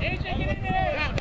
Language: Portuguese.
Ei, tinha que